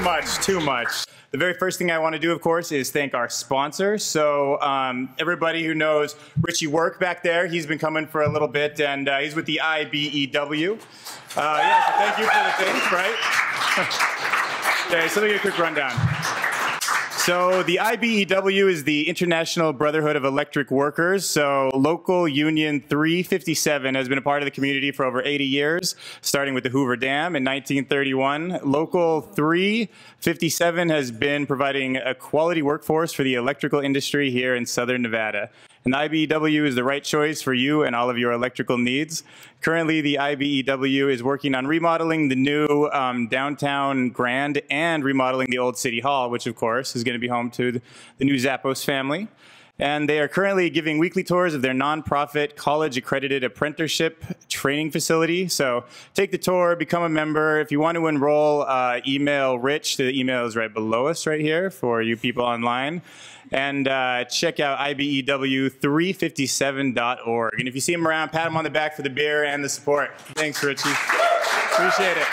much. Too much. The very first thing I want to do, of course, is thank our sponsor. So, um, everybody who knows Richie Work back there, he's been coming for a little bit, and uh, he's with the IBEW. Uh, yeah, so thank you for the things, right? okay, so let me get a quick rundown. So the IBEW is the International Brotherhood of Electric Workers. So local union 357 has been a part of the community for over 80 years, starting with the Hoover Dam in 1931. Local 357 has been providing a quality workforce for the electrical industry here in Southern Nevada. And the IBEW is the right choice for you and all of your electrical needs. Currently, the IBEW is working on remodeling the new um, downtown Grand and remodeling the old City Hall, which of course is going to be home to the new Zappos family. And they are currently giving weekly tours of their nonprofit college accredited apprenticeship training facility. So take the tour, become a member. If you want to enroll, uh, email Rich. The email is right below us right here for you people online. And uh, check out IBEW357.org. And if you see him around, pat him on the back for the beer and the support. Thanks, Richie. Appreciate it.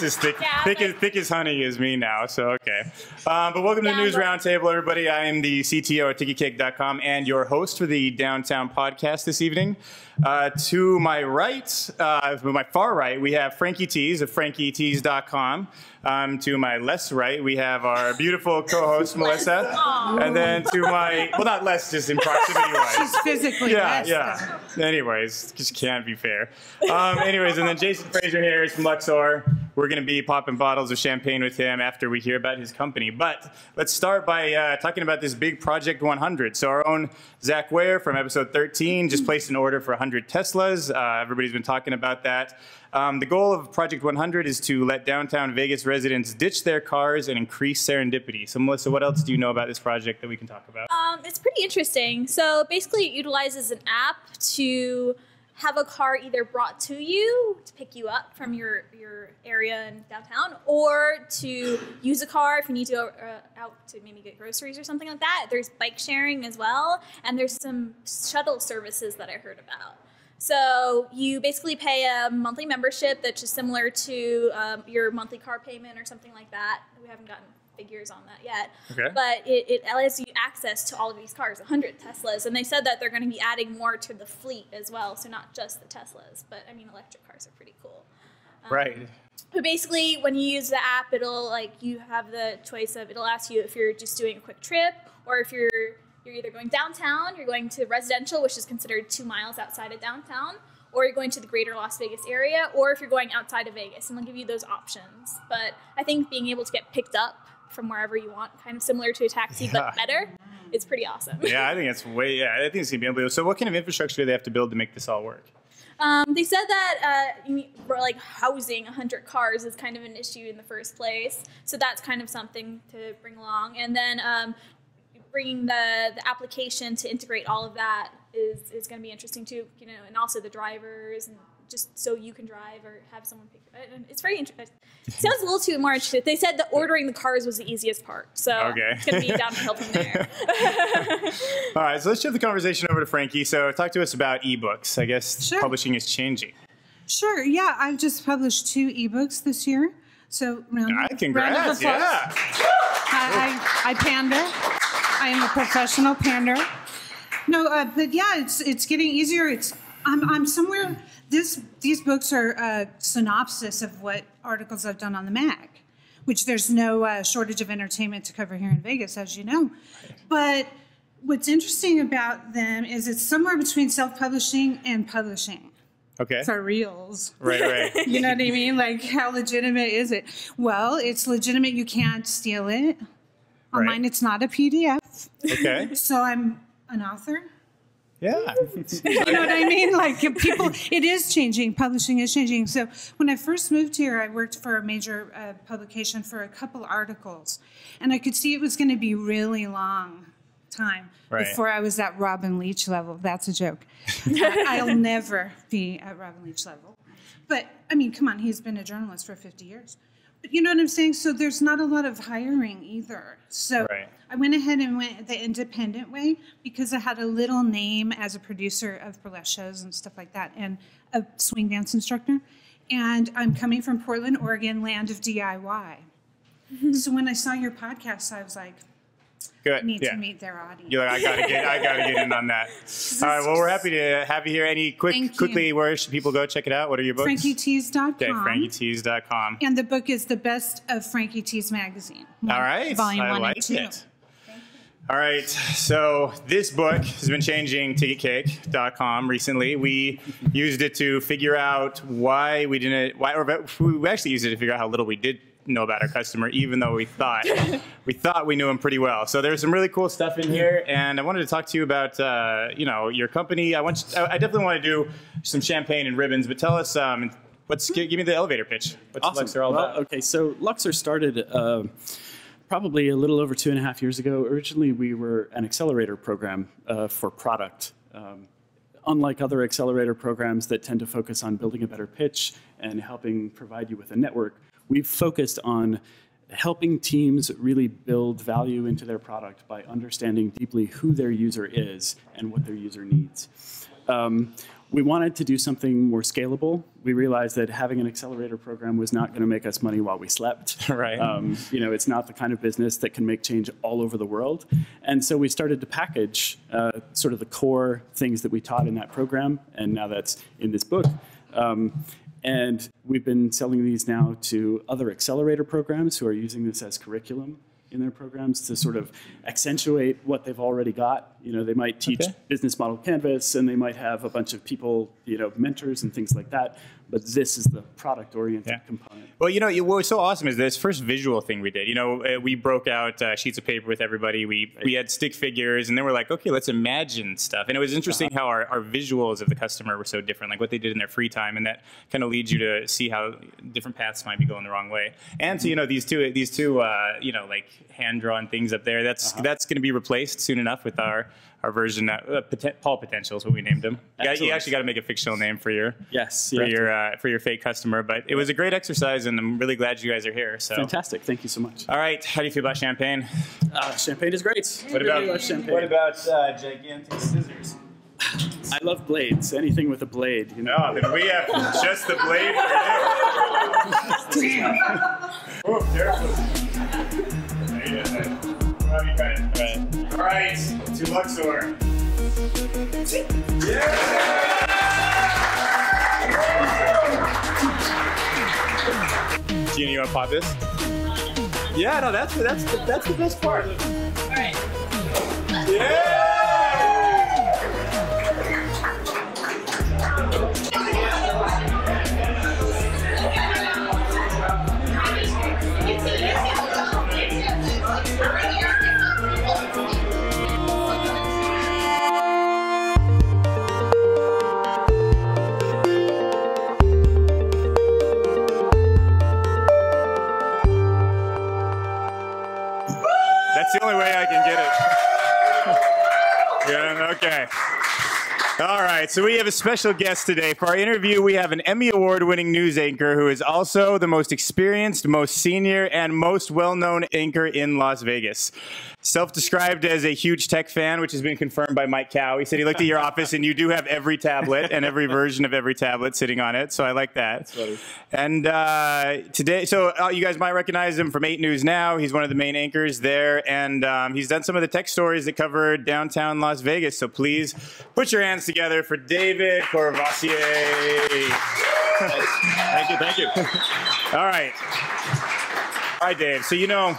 This is thick, Yeah, thick, as, thick as honey is me now, so okay. Um, but welcome to the News but- Roundtable, everybody. I am the CTO at TicketCake.com and your host for the Downtown Podcast this evening. Uh, to my right, uh, my far right, we have Frankie Tease of FrankieTease.com. Um, to my less right, we have our beautiful co-host Melissa, and then to my well, not less, just in proximity wise. She's physically Yeah, less, yeah. Anyways, just can't be fair. Um, anyways, and then Jason Fraser here is from LUXr. We're going to be popping bottles of champagne with him after we hear about his company. But let's start by uh, talking about this big Project 100. So our own Zach Ware from episode 13 just placed an order for 100 Teslas. Uh, everybody's been talking about that. Um, the goal of Project 100 is to let downtown Vegas residents ditch their cars and increase serendipity. So, Melissa, what else do you know about this project that we can talk about? Um, it's pretty interesting. So basically, it utilizes an app to have a car either brought to you to pick you up from your, your area in downtown, or to use a car if you need to go uh, out to maybe get groceries or something like that. There's bike sharing as well, and there's some shuttle services that I heard about. So you basically pay a monthly membership that's just similar to um, your monthly car payment or something like that. We haven't gotten figures on that yet. Okay. But it, it allows you access to all of these cars, 100 Teslas, and they said that they're going to be adding more to the fleet as well. So not just the Teslas, but I mean electric cars are pretty cool. Um, Right. But basically, when you use the app, it'll like you have the choice of it'll ask you if you're just doing a quick trip or if you're you're either going downtown, you're going to residential, which is considered two miles outside of downtown, or you're going to the greater Las Vegas area, or if you're going outside of Vegas, and they'll give you those options. But I think being able to get picked up from wherever you want, kind of similar to a taxi Yeah. but better, is pretty awesome. Yeah, I think it's way. Yeah, I think it's gonna be unbelievable. So, what kind of infrastructure do they have to build to make this all work? Um, they said that uh, like housing 100 cars is kind of an issue in the first place, so that's kind of something to bring along. And then um, bringing the the application to integrate all of that is is going to be interesting too. You know, and also the drivers and just so you can drive or have someone pick. and It's very interesting. It sounds a little too much. They said that ordering the cars was the easiest part, so Okay. it's going to be downhill from there. All right, so let's shift the conversation over to Frankie. So, talk to us about ebooks. I guess Sure. publishing is changing. Sure. Yeah, I've just published two ebooks this year. So round, Ah, round of congrats! applause. Yeah. I, I, I pander. I am a professional pander. No, uh, but yeah, it's it's getting easier. It's I'm I'm somewhere. This these books are a synopsis of what articles I've done on the Mac, which there's no uh, shortage of entertainment to cover here in Vegas, as you know. But what's interesting about them is it's somewhere between self-publishing and publishing Okay. for reals. Right, right. You know what I mean? Like, how legitimate is it? Well, it's legitimate. You can't steal it. On Right. mine, it's not a PDF. Okay. So I'm an author. Yeah. You know what I mean? Like, people, it is changing. Publishing is changing. So when I first moved here, I worked for a major uh, publication for a couple articles, and I could see it was going to be really long time Right. before I was at Robin Leach level. That's a joke. I'll never be at Robin Leach level. But I mean, come on, he's been a journalist for 50 years. But you know what I'm saying? So there's not a lot of hiring either. So Right. I went ahead and went the independent way because I had a little name as a producer of burlesque shows and stuff like that, and a swing dance instructor. And I'm coming from Portland, Oregon, land of DIY. so when I saw your podcast, I was like, Good. Need yeah. to meet their audience. You're like, I gotta get, I gotta get in on that. All right. Well, we're happy to have you here. Any quick, Thank you. quickly, where should people go check it out? What are your books? FrankieTease.com. Okay, frankietease.com. And the book is the best of Frankie Tease magazine. All right. Volume I one like and two. it. All right. So this book has been changing to ticketcake.com recently. We used it to figure out why we didn't, why, or we actually used it to figure out how little we did know about our customer, even though we thought we thought we knew him pretty well. So there's some really cool stuff in here, and I wanted to talk to you about, uh, you know, your company. I want, you, I I definitely want to do some champagne and ribbons, but tell us, um, what's, give me the elevator pitch. What's Awesome. LUXr all well, about? Okay, so LUXr started uh, probably a little over two and a half years ago. Originally, we were an accelerator program uh, for product. Um, unlike other accelerator programs that tend to focus on building a better pitch and helping provide you with a network, we've focused on helping teams really build value into their product by understanding deeply who their user is and what their user needs. Um, we wanted to do something more scalable. We realized that having an accelerator program was not going to make us money while we slept. Right. Um, you know, it's not the kind of business that can make change all over the world. And so we started to package uh, sort of the core things that we taught in that program, and now that's in this book. Um, and we've been selling these now to other accelerator programs who are using this as curriculum in their programs to sort of accentuate what they've already got. You know, they might teach Okay. business model canvas and they might have a bunch of people, you know, mentors and things like that. But this is the product oriented Yeah. component. Well, you know, what was so awesome is this first visual thing we did. You know, uh, we broke out uh, sheets of paper with everybody. We we had stick figures, and then we're like, okay, let's imagine stuff. And it was interesting Uh-huh. how our, our visuals of the customer were so different, like what they did in their free time, and that kind of leads you to see how different paths might be going the wrong way. And so, you know, these two these two uh, you know like hand drawn things up there. That's Uh-huh. that's going to be replaced soon enough with our. Our version, uh, uh, Poten- Paul Potential is what we named him. You, got- you actually got to make a fictional name for your Yes. for yeah. your uh, for your fake customer. But it was a great exercise, and I'm really glad you guys are here. So, Fantastic. Thank you so much. all right, how do you feel about champagne? Uh, champagne is great. What about love champagne? what about uh, gigantic scissors? I love blades. Anything with a blade. You know. Oh, then we have just the blade for you. Ooh, careful. There you go. Well, you got it. All right, to LUXr. Yeah! Gina, you want to pop this? Yeah, no, that's that's the, that's the best part. All right. Yeah! Right, so we have a special guest today. For our interview, we have an Emmy Award winning news anchor who is also the most experienced, most senior, and most well known anchor in Las Vegas. Self described as a huge tech fan, which has been confirmed by Mike Cao. He said he looked at your office and you do have every tablet and every version of every tablet sitting on it, so I like that. And uh, today, so uh, you guys might recognize him from 8 News Now. He's one of the main anchors there, and um, he's done some of the tech stories that cover downtown Las Vegas. So please put your hands together for David Courvoisier. Thank you, thank you. All right. All right, Dave. So you know,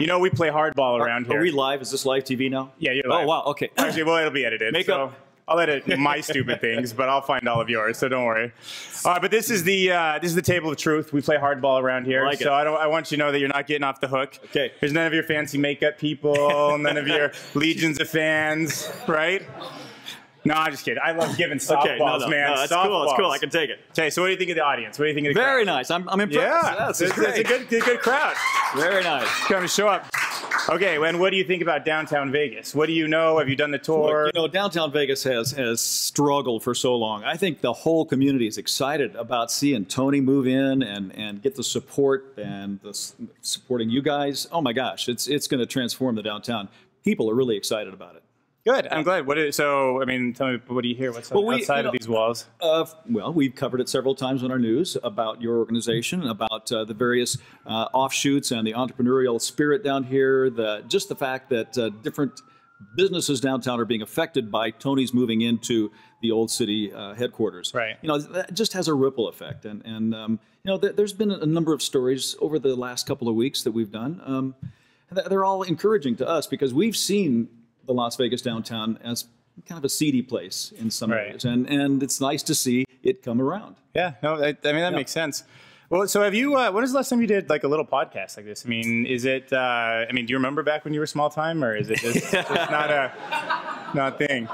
you know we play hardball around here. Are we live? Is this live TV now? Yeah, you're live. Oh, wow, okay. Actually, well, it'll be edited. Make so. I'll edit my stupid things, but I'll find all of yours, so don't worry. All right, but this is the uh, this is the table of truth. We play hardball around here, I like it. so I don't. I want you to know that you're not getting off the hook. Okay. There's none of your fancy makeup people, none of your legions of fans, right? No, I'm just kidding. I love giving softballs, Okay, no, no, man. no, that's cool. That's cool. I can take it. Okay, so what do you think of the audience? What do you think of the Very crowd? nice. I'm, I'm impressed. Yeah, this it's, it's a good, good, good crowd. Very nice. Come show up. Okay, and what do you think about downtown Vegas? What do you know? Have you done the tour? Look, you know, downtown Vegas has has struggled for so long. I think the whole community is excited about seeing Tony move in and, and get the support and the, supporting you guys. Oh my gosh, it's it's going to transform the downtown. People are really excited about it. Good. I'm glad. What is, so, I mean, tell me, what do you hear? What's Well, we- outside you know, of these walls? Uh, well, we've covered it several times on our news about your organization, about uh, the various uh, offshoots and the entrepreneurial spirit down here. The just the fact that uh, different businesses downtown are being affected by Tony's moving into the old city uh, headquarters. Right. You know that just has a ripple effect, and and um, you know there, there's been a number of stories over the last couple of weeks that we've done. Um, they're all encouraging to us because we've seen the Las Vegas downtown as kind of a seedy place in some Right. areas, and and it's nice to see it come around. Yeah, no, I, I mean that makes sense. Well, so have you? Uh, when was the last time you did like a little podcast like this? I mean, is it? Uh, I mean, do you remember back when you were small time, or is it just, just not a not a thing?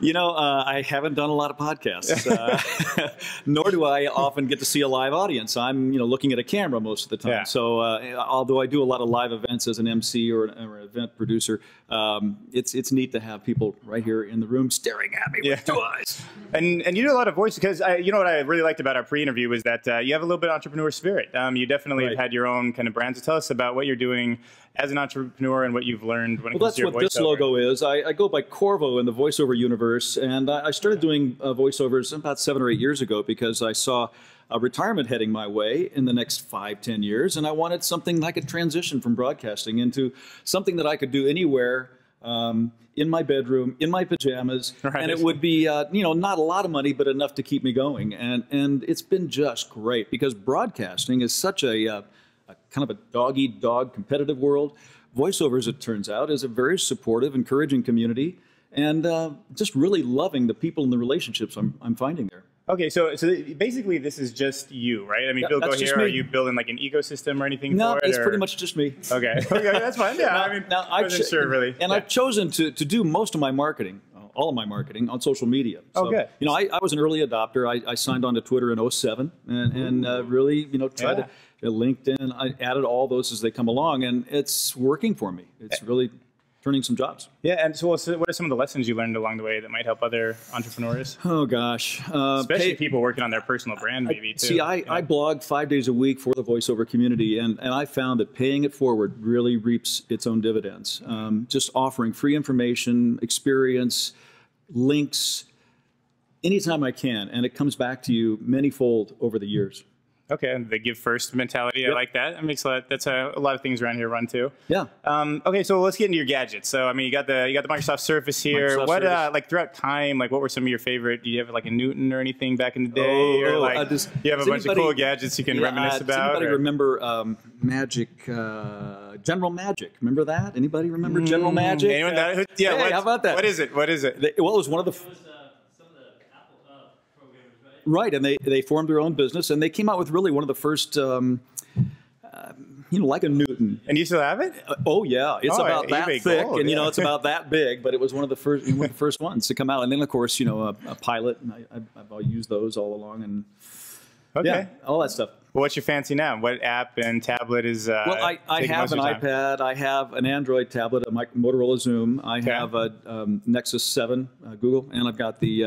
You know, uh, I haven't done a lot of podcasts, uh, nor do I often get to see a live audience. I'm, you know, looking at a camera most of the time. Yeah. So, uh, although I do a lot of live events as an MC or an, or an event producer, um, it's it's neat to have people right here in the room staring at me Yeah. with two eyes. And and you do a lot of voice because I, you know what I really liked about our pre-interview was that uh, you have a little bit of entrepreneur spirit. Um, you definitely Right. have had your own kind of brand. So tell us about what you're doing as an entrepreneur and what you've learned when it Well, comes that's to your voice. Well that's what this logo is. I, I go by Corvo in the voiceover universe, and I, I started doing uh, voiceovers about seven or eight years ago because I saw a retirement heading my way in the next five, ten years, and I wanted something I could transition from broadcasting into something that I could do anywhere. Um, in my bedroom, in my pajamas, Right. and it would be, uh, you know, not a lot of money, but enough to keep me going. And and it's been just great because broadcasting is such a, uh, a kind of a dog eat dog competitive world. Voiceovers, it turns out, is a very supportive, encouraging community, and uh, just really loving the people and the relationships I'm, I'm finding there. Okay, so so basically this is just you, right? I mean, Yeah, Bill, go that's here. Are you building like an ecosystem or anything No, for it? it's or- pretty much just me. Okay, okay, that's fine. Yeah, I mean, I I've wasn't sure really. And Yeah. I've chosen to, to do most of my marketing, all of my marketing, on social media. Oh, good. You know, I, I was an early adopter. I, I signed on to Twitter in 07 and, and uh, really, you know, tried Yeah. to, uh, LinkedIn, I added all those as they come along, and it's working for me. It's really turning some jobs. Yeah, and so, what are some of the lessons you learned along the way that might help other entrepreneurs, Oh, gosh. Uh, especially pay- people working on their personal brand, maybe too? See, I. I blog five days a week for the voiceover community, and, and I found that paying it forward really reaps its own dividends. Um, just offering free information, experience, links, anytime I can, and it comes back to you manyfold over the years. Okay, and the give first mentality. I like that. That makes a lot. That's a, a lot of things around here run too. Yeah. Um, okay, so let's get into your gadgets. So, I mean, you got the you got the Microsoft Surface here. Microsoft what uh, like throughout time? Like, what were some of your favorite? Do you have like a Newton or anything back in the day, Oh, or like uh, you have a bunch of cool gadgets you can Yeah, reminisce does about? Anybody or- remember um, Magic, uh, General Magic? Remember that? Anybody remember General Magic? Mm, Anyone? That, who- yeah. Hey, what- how about that? What is it? What is it? Well, it was one of the. Right, and they, they formed their own business, and they came out with really one of the first, um, uh, you know, like a Newton. and you still have it? Uh, oh yeah, it's Oh, about that thick, Gold, and you know it's about that big. But it was one of the first one of the first ones to come out, and then of course you know a, a pilot, and I, I've, I've all used those all along, and Okay. yeah, all that stuff. Well, what's your fancy now? What app and tablet is? Uh, Well, I, I have an of your time? iPad, I have an Android tablet, a Motorola Xoom, I Okay. have a um, Nexus 7 uh, Google, and I've got the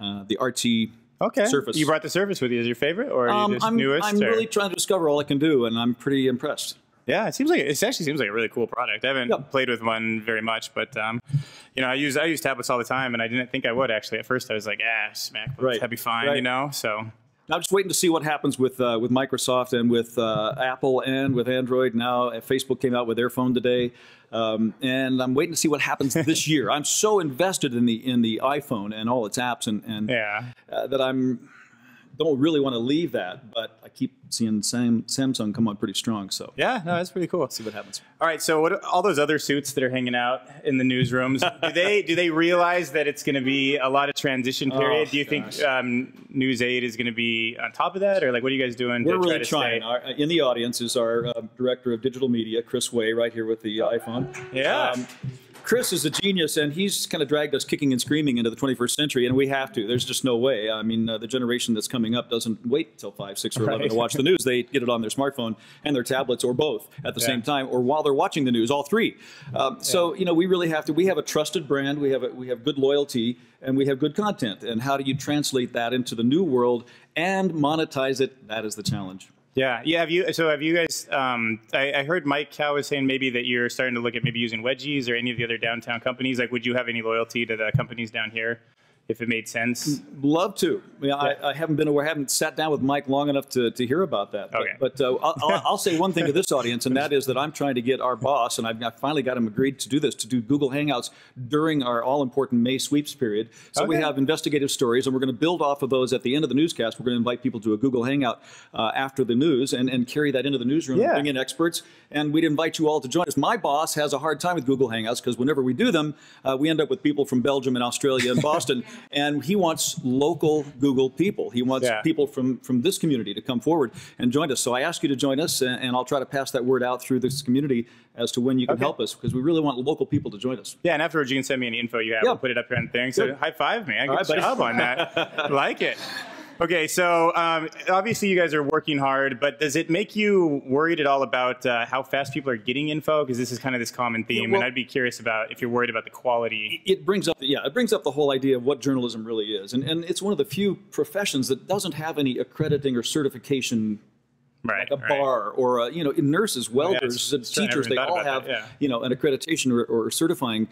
uh, the RT Okay. Surface. You brought the Surface with you as your favorite, or Um, I'm, newest? I'm or- really trying to discover all I can do, and I'm pretty impressed. Yeah, it seems like it actually seems like a really cool product. I haven't Yeah. played with one very much, but um, you know, I use I use tablets all the time, and I didn't think I would actually. At first, I was like, ah, MacBooks, Right. that'd be fine, you know. So I'm just waiting to see what happens with uh, with Microsoft and with uh, Apple and with Android. Now, uh, Facebook came out with their phone today, um, and I'm waiting to see what happens this year. I'm so invested in the in the iPhone and all its apps, and, and yeah, uh, that I'm don't really want to leave that, but I keep seeing Sam, Samsung come on pretty strong. So yeah, no, that's pretty cool. see what happens. All right, so what all those other suits that are hanging out in the newsrooms? do they do they realize that it's going to be a lot of transition period? Oh, do you gosh. think um, News Eight is going to be on top of that, or like what are you guys doing We're to try really to trying. stay? Our, in the audience is our uh, director of digital media, Chris Way, right here with the iPhone. Yeah. Chris is a genius, and he's kind of dragged us kicking and screaming into the 21st century, and we have to. There's just no way. I mean, uh, the generation that's coming up doesn't wait till 5, 6, or 11 Right. to watch the news. They get it on their smartphone and their tablets, or both at the Yeah. same time, or while they're watching the news, all three. Um, So, you know, we really have to. We have a trusted brand, we have, a, we have good loyalty, and we have good content. And how do you translate that into the new world and monetize it? That is the challenge. Yeah, yeah. Have you? So have you guys? Um, I, I heard Mike Cao was saying maybe that you're starting to look at maybe using Wedgies or any of the other downtown companies. Like, would you have any loyalty to the companies down here, if it made sense? Love to. I, mean, I, I haven't been aware, haven't sat down with Mike long enough to, to hear about that. But, Okay. but uh, I'll, I'll, say one thing to this audience, and that is that I'm trying to get our boss, and I've, I've finally got him agreed to do this, to do Google Hangouts during our all important May sweeps period. So we have investigative stories, and we're going to build off of those at the end of the newscast. We're going to invite people to a Google Hangout uh, after the news and, and carry that into the newsroom Yeah. and bring in experts. And we'd invite you all to join us. My boss has a hard time with Google Hangouts because whenever we do them, uh, we end up with people from Belgium and Australia and Boston, and he wants local Google people. He wants Yeah. people from, from this community to come forward and join us. So I ask you to join us, and, and I'll try to pass that word out through this community as to when you can Okay. help us because we really want local people to join us. Yeah, and afterwards you can send me any info you have. Yeah. We'll put it up here on the thing. So Good. high five, man. Good All right, buddy. job on that. like it. Okay, so um, obviously you guys are working hard, but does it make you worried at all about uh, how fast people are getting info? Because this is kind of this common theme, well- and I'd be curious about if you're worried about the quality. it brings up yeah it brings up the whole idea of what journalism really is and, and it's one of the few professions that doesn't have any accrediting or certification Right. like a right. bar or a, you know nurses welders it's- and it's true. I teachers they all have yeah. you know an accreditation or, or certifying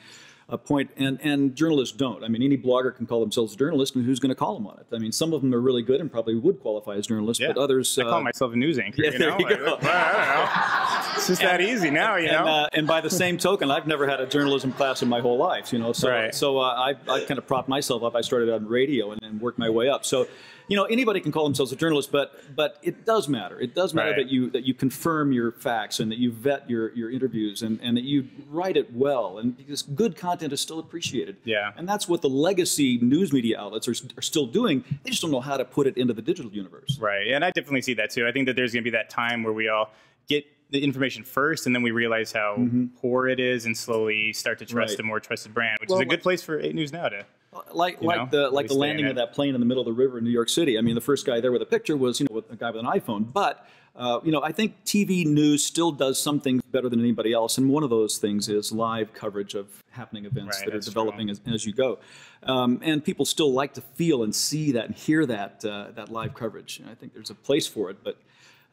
uh, point and and journalists don't i mean any blogger can call themselves a journalist and who's going to call them on it i mean some of them are really good and probably would qualify as journalists Yeah. but others I call uh, myself a news anchor. yeah, you there know? you Like, go. well, I don't know. It's just that easy now, you know. and, uh, and by the same token, I've never had a journalism class in my whole life, you know. So, Right. so uh, I, I kind of propped myself up. I started on radio and, then worked my way up. So, you know, anybody can call themselves a journalist, but but it does matter. It does matter Right. that you that you confirm your facts and that you vet your your interviews and, and that you write it well. And because good content is still appreciated. Yeah. And that's what the legacy news media outlets are, are still doing. They just don't know how to put it into the digital universe. Right, and I definitely see that too. I think that there's going to be that time where we all get the information first, and then we realize how mm-hmm. poor it is, and slowly start to trust. Right. a more trusted brand, which Well, is a good place for 8 News Now to. Like You like know, the like the landing of that plane in the middle of the river in New York City. I mean, the first guy there with a picture was you know with a guy with an iPhone. But uh, you know, I think TV news still does some things better than anybody else, and one of those things is live coverage of happening events Right, that are developing as, as you go. Um, and people still like to feel and see that and hear that uh, that live coverage. And I think there's a place for it, but.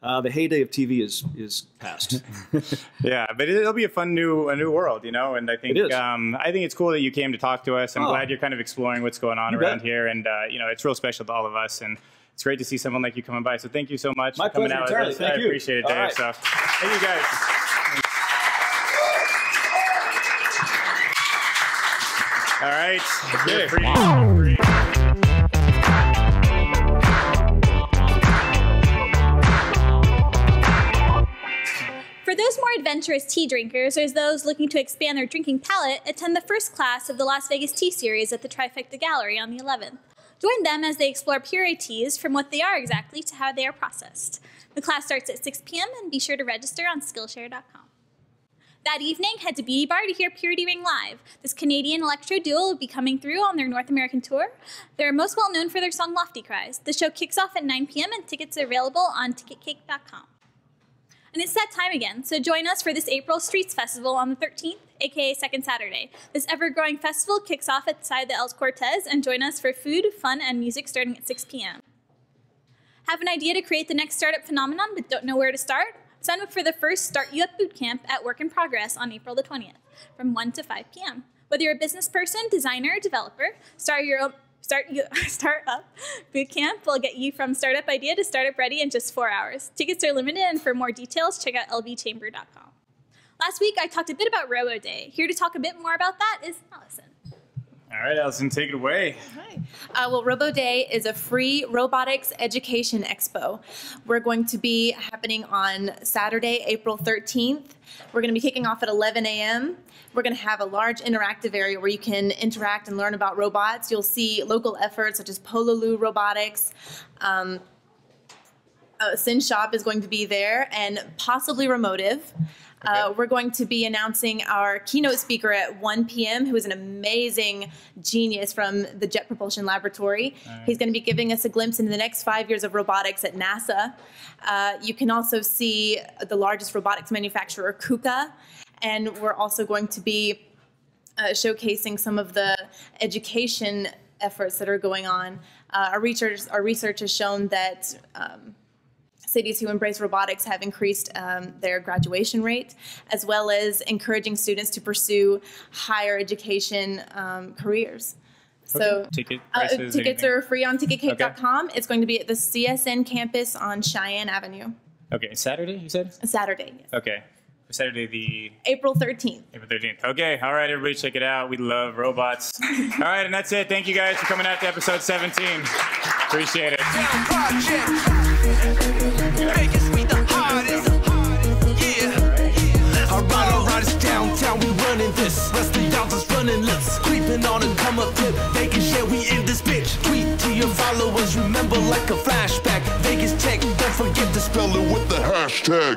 Uh, the heyday of TV is is past. Yeah, but it'll be a fun new a new world, you know. And I think It is. um, I think it's cool that you came to talk to us. I'm Oh. glad you're kind of exploring what's going on You around bet. here, and uh, you know, it's real special to all of us. And it's great to see someone like you coming by. So thank you so much My for coming pleasure out. entirely. with us. Thank I you. appreciate it, Dave. right. So thank you guys. All right. Those more adventurous tea drinkers, or those looking to expand their drinking palate, attend the first class of the Las Vegas Tea Series at the Trifecta Gallery on the 11th. Join them as they explore pu-erh teas from what they are exactly to how they are processed. The class starts at 6 p.m. and be sure to register on Skillshare.com. That evening, head to Beauty Bar to hear Purity Ring live. This Canadian electro duo will be coming through on their North American tour. They're most well known for their song Lofticries. The show kicks off at 9 p.m. and tickets are available on ticketcake.com. And it's that time again, so join us for this April Streats Festival on the 13th, aka Second Saturday. This ever growing festival kicks off outside the El Cortez, and join us for food, fun, and music starting at 6 p.m. Have an idea to create the next startup phenomenon but don't know where to start? Sign up for the first Start You Up Bootcamp at Work in Progress on April the 20th from 1 to 5 p.m. Whether you're a business person, designer, developer, start your own Start you start up bootcamp will get you from startup idea to startup ready in just four hours. Tickets are limited, and for more details, check out lbchamber.com. Last week, I talked a bit about Robo Day. Here to talk a bit more about that is Allison. All right, Allison, take it away. Hi. Uh, well, Robo Day is a free robotics education expo. We're going to be happening on Saturday, April 13th. We're going to be kicking off at 11 a.m. We're going to have a large interactive area where you can interact and learn about robots. You'll see local efforts such as Pololu Robotics, um, uh, SYN Shop is going to be there, and possibly Remotive. Uh, we're going to be announcing our keynote speaker at 1 p.m., who is an amazing genius from the Jet Propulsion Laboratory. He's going to be giving us a glimpse into the next five years of robotics at NASA. Uh, you can also see the largest robotics manufacturer, KUKA, and we're also going to be uh, showcasing some of the education efforts that are going on. Uh, our research, our research has shown that um, cities who embrace robotics have increased um, their graduation rate, as well as encouraging students to pursue higher education um, careers. So Ticket uh, tickets anything? are free on ticketcake.com. It's going to be at the CSN campus on Cheyenne Avenue, Okay, Saturday, you said? Saturday, yes. Okay. Saturday the April 13th. April 13th. Okay, all right, everybody, check it out. We love robots. all right, and that's it. Thank you guys for coming out to episode 17. Appreciate it. Vegas, we the hardest. Yeah. Alright, alright, it's downtown, we running this. Rest of y'all just running lips. Creeping on and come up tip. Making sure we in this bitch. Tweet to your followers, remember like a flashback. Vegas tech, don't forget to spell it with the hashtag.